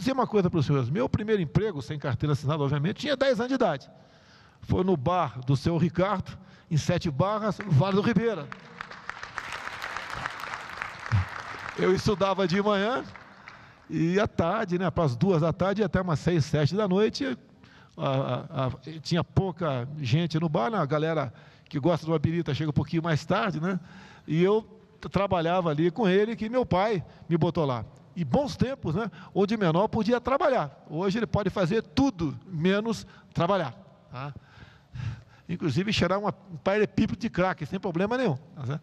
dizer uma coisa para os senhores: meu primeiro emprego, sem carteira assinada, obviamente, tinha 10 anos de idade. Foi no bar do seu Ricardo, em Sete Barras, Vale do Ribeira. Eu estudava de manhã e à tarde, né, para as duas da tarde até umas seis, sete da noite, a, a, a, tinha pouca gente no bar, né, a galera que gosta de uma birita chega um pouquinho mais tarde, né? E eu trabalhava ali com ele, que meu pai me botou lá. E bons tempos, né? Onde menor podia trabalhar. Hoje ele pode fazer tudo, menos trabalhar. Tá? Inclusive cheirar uma, um paralelepípedo de crack, sem problema nenhum. Tá